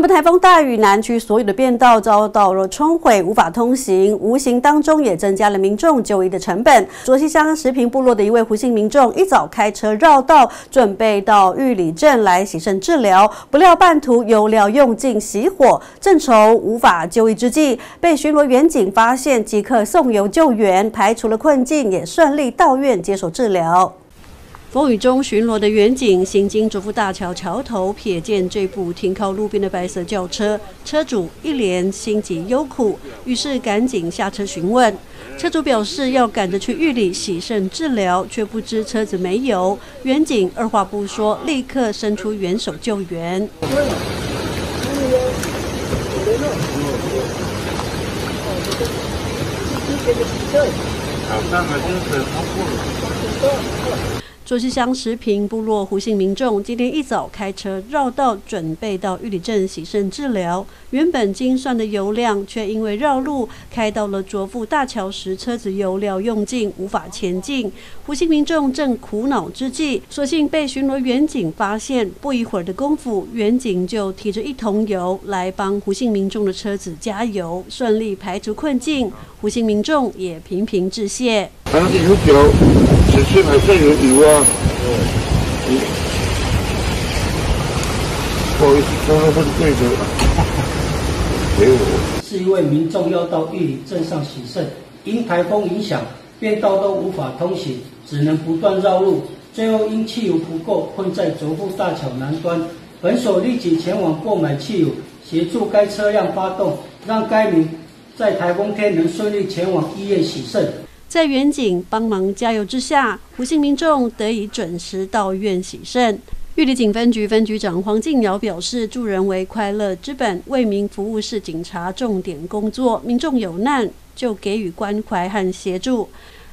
那么台风大雨，南区所有的便道遭到了冲毁，无法通行，无形当中也增加了民众就医的成本。卓溪乡石坪部落的一位胡姓民众，一早开车绕道，准备到玉里镇来洗肾治疗，不料半途油料用尽熄火，正愁无法就医之际，被巡逻员警发现，即刻送油救援，排除了困境，也顺利到院接受治疗。风雨中巡逻的远景行经卓富大桥桥头，瞥见这部停靠路边的白色轿车，车主一脸心急忧苦，于是赶紧下车询问。车主表示要赶着去玉里洗肾治疗，却不知车子没油。远景二话不说，立刻伸出援手救援。卓溪乡石坪部落胡姓民众今天一早开车绕道，准备到玉里镇洗肾治疗。原本精算的油量，却因为绕路开到了卓富大桥时，车子油料用尽，无法前进。胡姓民众正苦恼之际，所幸被巡逻员警发现。不一会儿的功夫，员警就提着一桶油来帮胡姓民众的车子加油，顺利排除困境。胡姓民众也频频致谢。只是还是有油啊，不好意思，刚刚不是对的，给我。是一位民众要到玉里镇上洗肾，因台风影响，便道都无法通行，只能不断绕路，最后因汽油不够，困在卓富大桥南端。本所立即前往购买汽油，协助该车辆发动，让该民在台风天能顺利前往医院洗肾。在远景帮忙加油之下，胡姓民众得以准时到院洗肾。玉里警分局分局长黄静瑶表示：“助人为快乐之本，为民服务是警察重点工作。民众有难就给予关怀和协助。”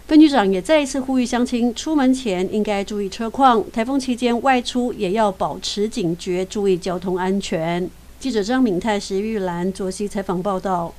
分局长也再一次呼吁乡亲，出门前应该注意车况，台风期间外出也要保持警觉，注意交通安全。记者张敏泰、石玉兰、卓西采访报道。